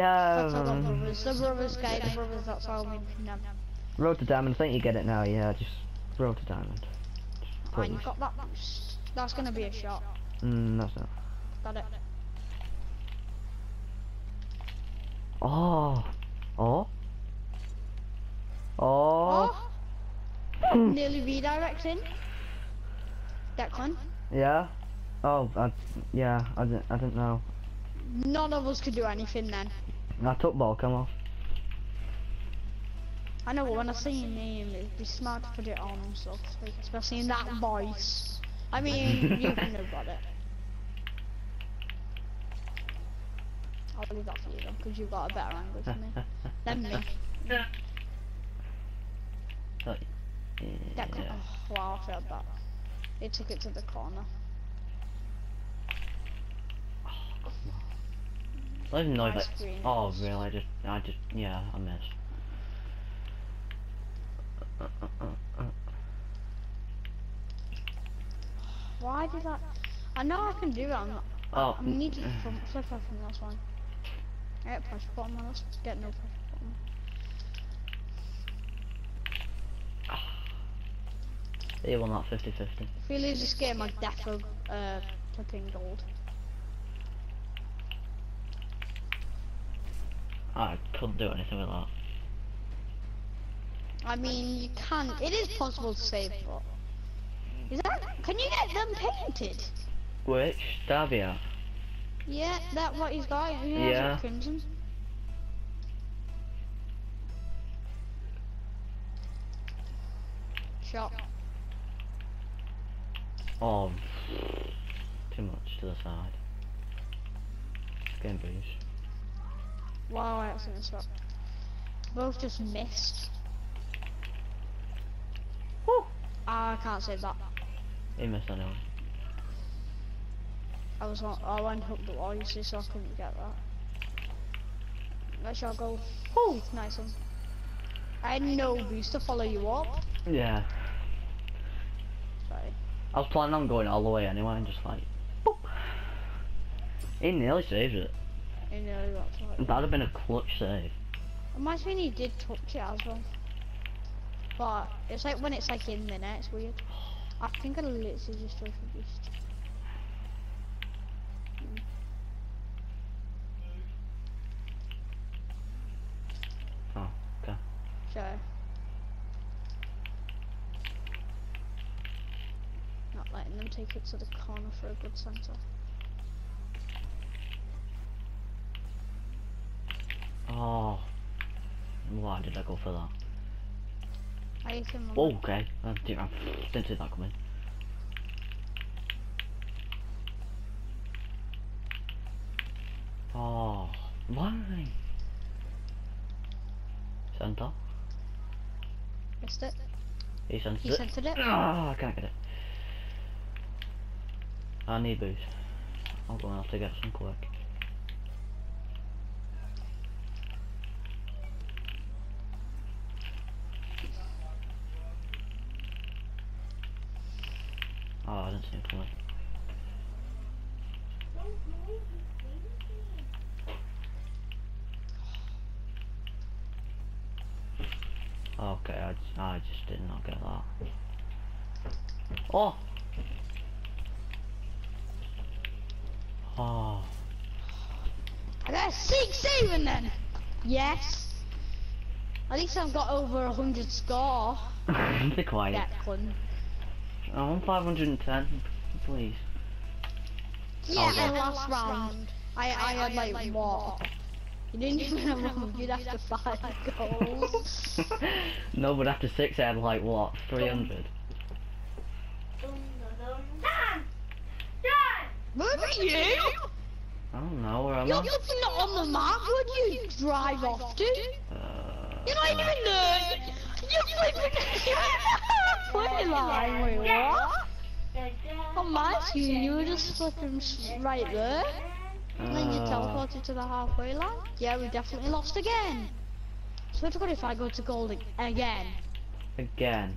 Yeah, the brothers. The brothers, guy, the brothers, that's all know. Road to Diamond, I think you get it now, yeah, just Road to Diamond. Ah, you got that. That's gonna be a shot. Mm, that's not. Got it. Oh. Oh. Oh. Oh! Nearly redirecting. Declan. Yeah. Oh, I, yeah, I didn't, I didn't know. None of us could do anything then. I took ball, come off. I know, but when I say your name, it'd be smart to put it on and stuff, like, especially in that voice. I mean, you have got it. I'll leave that for you then, because you've got a better angle than me. than me. Oh, That yeah. oh, wow, I failed that. It took it to the corner. I don't know if Nice Oh, really? I just, I just, yeah, I missed. Uh, uh, uh, uh. Why did that? I know I can do it. I'm not. Oh, I need to flip off from this one. I get pressure button on this. Get no pressure button. He won that 50-50. If we lose this game, I'm definitely uh, flipping gold. I couldn't do anything with that. I mean, you can. It is possible to save, but is that? Can you get them painted? Which? Davia? Yeah, that what he's got. He Yeah. crimson. Shot. Oh, too much to the side. Game boost. Wow, I accidentally shot. Both just missed. Woo! Ah, I can't save that. He missed anyway. I was on. I went hooked the wall, you see, so I couldn't get that. Shot go. Oh, nice one. I had no boost to follow you up. Yeah. Sorry. I was planning on going all the way anyway and just like, boop. He nearly saved it. You know that's what. That'd have been a clutch save. Reminds me he did touch it as well. But it's like when it's like in the net, it's weird. I think I literally just go for boost. Oh, okay. So. Not letting them take it to the corner for a good centre. Oh. Why did I go for that? I hate him. Oh, okay. I didn't, I didn't see that coming. Oh, why? Centre? Missed it. He centered He it. centered it. Ah, I can't get it. I need boost. I'm going to have to get some quick. Oh, I didn't see him coming. Okay, I, I just did not get that. Oh! Oh. I got a six even then. Yes. At least I've got over a hundred score. Be quiet. Declan. I want 510, please. Yeah, Okay. the last round. I I had like what? You didn't even have one. You'd have to five goals. no, but after six, I had like what, 300? Where are you? I don't know where am You're I? flipping not on the map. Where do you drive off to? Uh, You're not even there. Wait, line. Wait, what? On my screen, you were just flipping right there. And then you uh, teleported to the halfway line. Yeah, we definitely lost again. So good if I go to gold again? Again.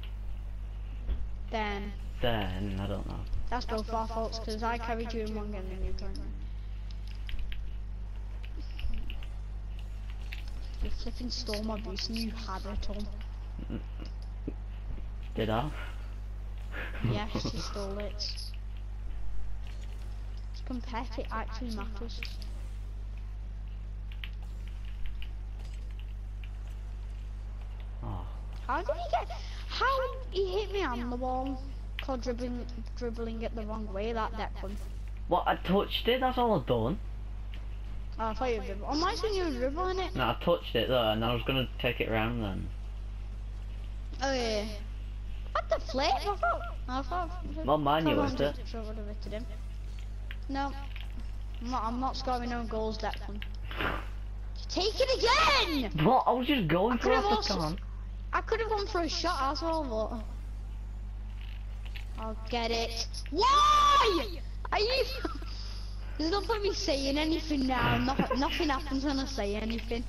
Then Then, I don't know. that's both our faults because I carried you in one game and you carried me. You flipping stole my boost and you had it, Tom. Did I? Yes, you stole it. Compare it actually matters. Oh. How did he get? How he hit me on the wall? Called dribbling, dribbling it the wrong way. That Declan. What? I touched it. That's all I've done. Oh, I thought you were dribbling. Oh, my when you were dribbling it. No, I touched it though, and I was gonna take it round then. Oh yeah. What the flip? I thought. I thought. Well, mine you Come it. so I would have hit him. No. I'm not, I'm not scoring no goals, that one. Take it again! What? I was just going for could've the also- time. I could have gone for a shot as well, but I'll get it. Why? Are you? There's no point me saying anything now. No, nothing happens when I say anything.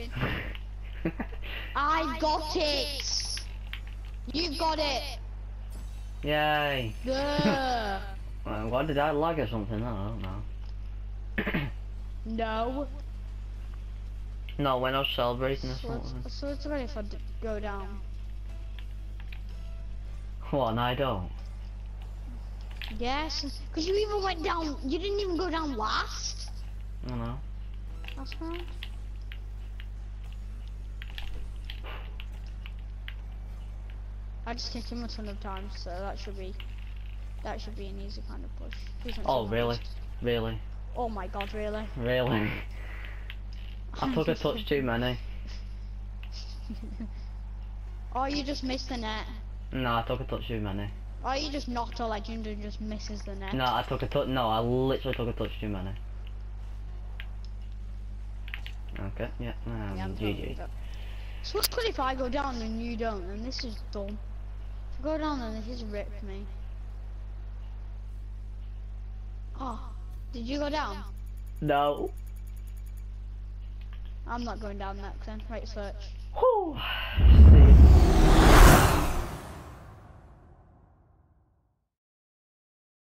I got it. You got it. Yay. Well, what did I lag or something? I don't know. no. no, when I was celebrating or So something. so it's ready if I d- go down. What? And I don't. Yes, because you even went down. You didn't even go down last. I don't know. Last round. I just hit him a ton of times, so that should be that should be an easy kind of push. Oh, really? honest. Really? Oh my god, really? Really? I took a touch too many. oh, you just missed the net. No, I took a touch too many. Oh, you just knocked a legend and just misses the net. No, I took a touch. No, I literally took a touch too many. Okay, yeah, um, Yeah, GG. So if I go down and you don't, and this is dumb. Go down and has ripped me. Oh, did you go down? No. I'm not going down next then. Right, search. Whew.